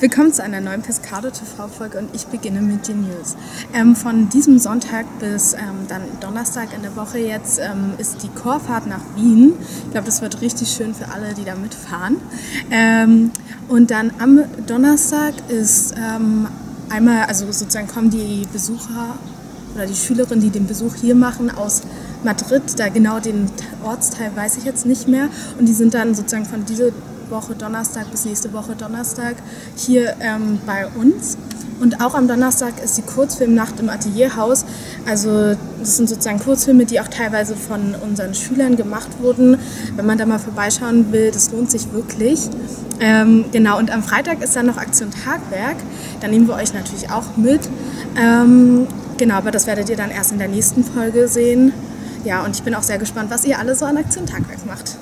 Willkommen zu einer neuen Pescado TV-Folge und ich beginne mit den News. Ähm, von diesem Sonntag bis ähm, dann Donnerstag in der Woche jetzt ähm, ist die Chorfahrt nach Wien. Ich glaube, das wird richtig schön für alle, die da mitfahren. Ähm, und dann am Donnerstag ist ähm, einmal, also sozusagen kommen die Besucher oder die Schülerinnen, die den Besuch hier machen, aus Madrid, da genau den Ortsteil weiß ich jetzt nicht mehr. Und die sind dann sozusagen von dieser Woche Donnerstag bis nächste Woche Donnerstag hier ähm, bei uns. Und auch am Donnerstag ist die Kurzfilmnacht im Atelierhaus. Also das sind sozusagen Kurzfilme, die auch teilweise von unseren Schülern gemacht wurden. Wenn man da mal vorbeischauen will, das lohnt sich wirklich. Ähm, genau, und am Freitag ist dann noch Aktion Tagwerk. Da nehmen wir euch natürlich auch mit. Ähm, genau, aber das werdet ihr dann erst in der nächsten Folge sehen. Ja, und ich bin auch sehr gespannt, was ihr alle so an Aktion Tagwerk macht.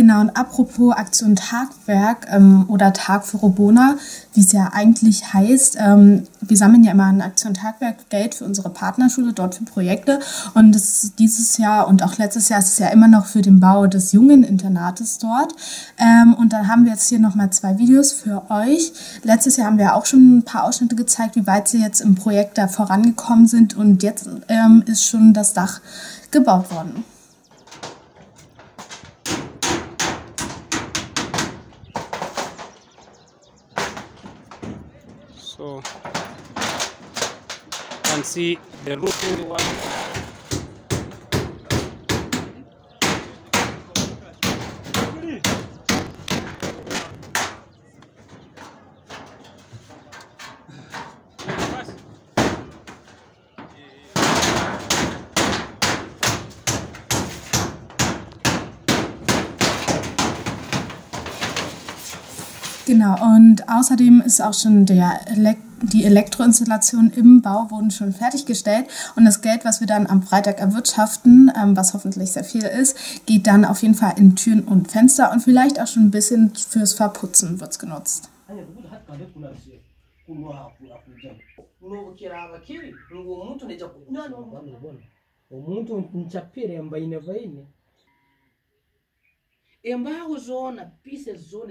Genau, und apropos Aktion Tagwerk ähm, oder Tag für Robona, wie es ja eigentlich heißt, ähm, wir sammeln ja immer an Aktion Tagwerk Geld für unsere Partnerschule, dort für Projekte. Und das dieses Jahr und auch letztes Jahr ist es ja immer noch für den Bau des jungen Internates dort. Ähm, und dann haben wir jetzt hier nochmal zwei Videos für euch. Letztes Jahr haben wir auch schon ein paar Ausschnitte gezeigt, wie weit sie jetzt im Projekt da vorangekommen sind. Und jetzt ähm, ist schon das Dach gebaut worden. So can see the roofing Genau, und außerdem ist auch schon der Elekt die Elektroinstallationen im Bau wurden schon fertiggestellt. Und das Geld, was wir dann am Freitag erwirtschaften, ähm, was hoffentlich sehr viel ist, geht dann auf jeden Fall in Türen und Fenster. Und vielleicht auch schon ein bisschen fürs Verputzen wird es genutzt. embaho zona zone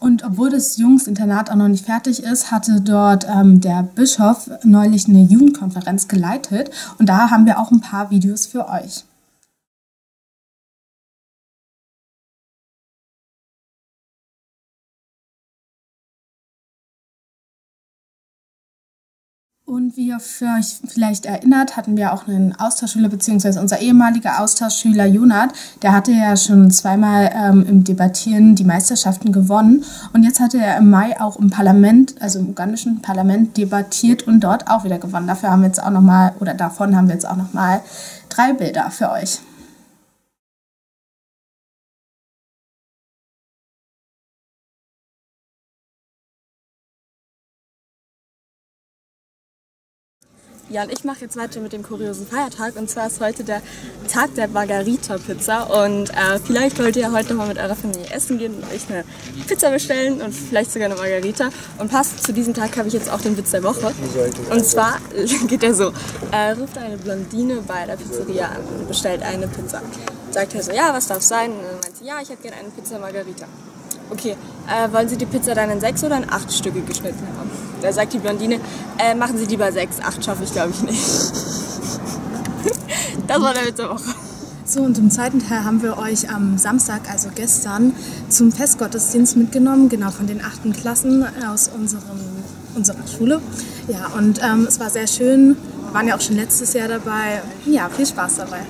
Und obwohl das Jungsinternat auch noch nicht fertig ist, hatte dort ähm, der Bischof neulich eine Jugendkonferenz geleitet und da haben wir auch ein paar Videos für euch. Wie ihr für euch vielleicht erinnert, hatten wir auch einen Austauschschüler, beziehungsweise unser ehemaliger Austauschschüler Jonat, der hatte ja schon zweimal ähm, im Debattieren die Meisterschaften gewonnen. Und jetzt hatte er im Mai auch im Parlament, also im ugandischen Parlament, debattiert und dort auch wieder gewonnen. Dafür haben wir jetzt auch nochmal, oder davon haben wir jetzt auch nochmal drei Bilder für euch. Ja, und ich mache jetzt weiter mit dem kuriosen Feiertag. Und zwar ist heute der Tag der Margarita-Pizza. Und äh, vielleicht wollt ihr heute mal mit eurer Familie essen gehen und euch eine Pizza bestellen und vielleicht sogar eine Margarita. Und passend zu diesem Tag habe ich jetzt auch den Witz der Woche. Und zwar geht er so, äh, ruft eine Blondine bei der Pizzeria an und bestellt eine Pizza. Sagt er so, ja, was darf sein? Und dann meint sie, ja, ich hätte gerne eine Pizza Margarita. Okay, äh, wollen Sie die Pizza dann in sechs oder in acht Stücke geschnitten haben? Da sagt die Blondine, äh, machen Sie lieber sechs, acht schaffe ich glaube ich nicht. das war der Witz der Woche. So, und im zweiten Teil haben wir euch am Samstag, also gestern, zum Festgottesdienst mitgenommen, genau von den achten Klassen aus unserem, unserer Schule. Ja, und ähm, es war sehr schön. Wir waren ja auch schon letztes Jahr dabei. Ja, viel Spaß dabei.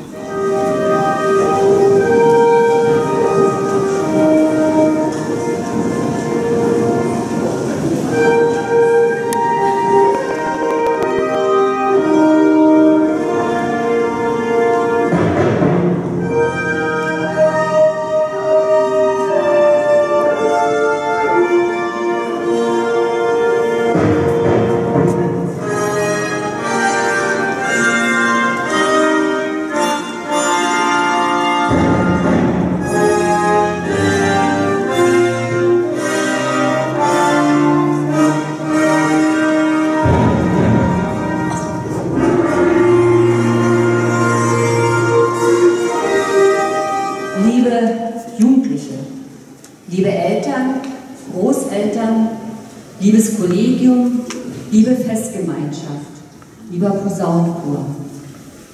Posaunenchor.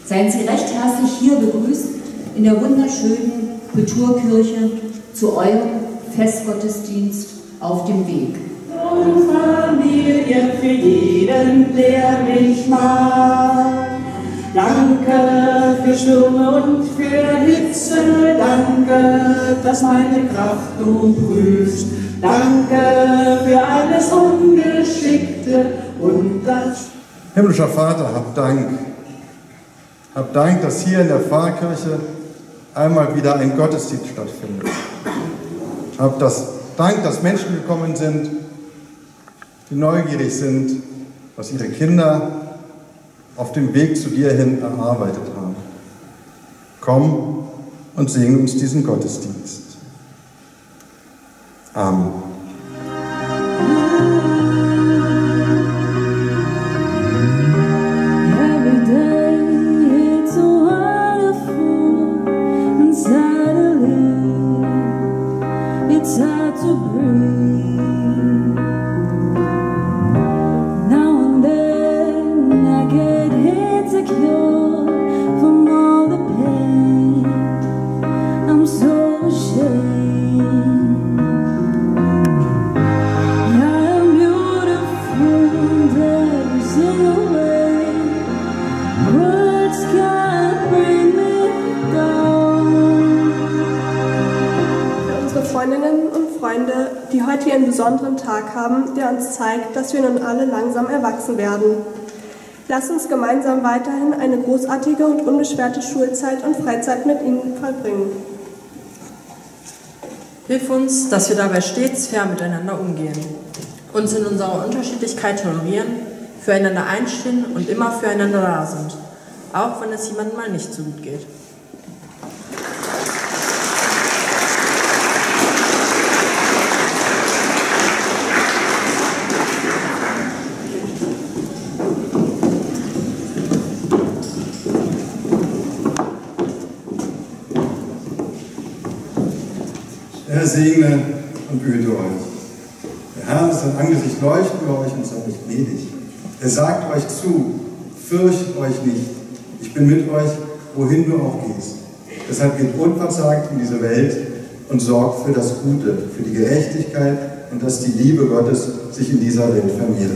Seien Sie recht herzlich hier begrüßt in der wunderschönen Kulturkirche zu eurem Festgottesdienst auf dem Weg. Und Familie für jeden, der mich mag. Danke für Stürme und für Hitze, danke, dass meine Kraft du prüfst. Danke für alles Ungeschickte und das. Himmlischer Vater, hab Dank. Hab Dank, dass hier in der Pfarrkirche einmal wieder ein Gottesdienst stattfindet. Hab das Dank, dass Menschen gekommen sind, die neugierig sind, was ihre Kinder auf dem Weg zu dir hin erarbeitet haben. Komm und segne uns diesen Gottesdienst. Amen. Heute ihren besonderen Tag haben, der uns zeigt, dass wir nun alle langsam erwachsen werden. Lasst uns gemeinsam weiterhin eine großartige und unbeschwerte Schulzeit und Freizeit mit ihnen verbringen. Hilf uns, dass wir dabei stets fair miteinander umgehen, uns in unserer Unterschiedlichkeit tolerieren, füreinander einstehen und immer füreinander da sind, auch wenn es jemandem mal nicht so gut geht. Er segne und behüte euch. Der Herr ist sein Angesicht leuchten über euch und sei euch gnädig. Er sagt euch zu, fürchtet euch nicht. Ich bin mit euch, wohin du auch gehst. Deshalb geht unverzagt in diese Welt und sorgt für das Gute, für die Gerechtigkeit und dass die Liebe Gottes sich in dieser Welt vermehrt.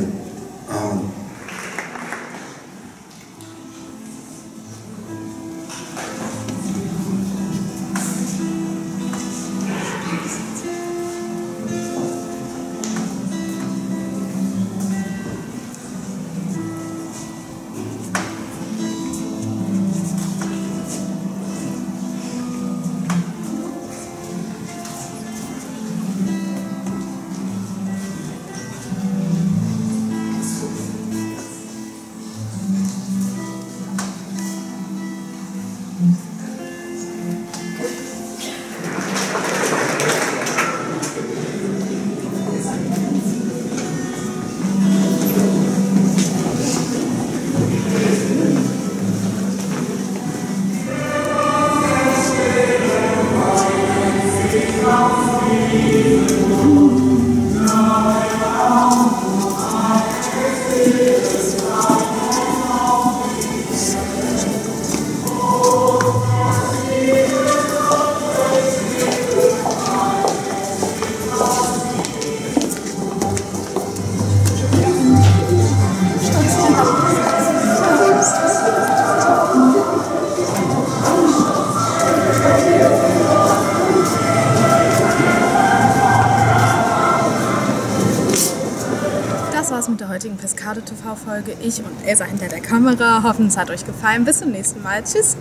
Pescado TV Folge. Ich und Elsa hinter der Kamera. Hoffen, es hat euch gefallen. Bis zum nächsten Mal. Tschüss.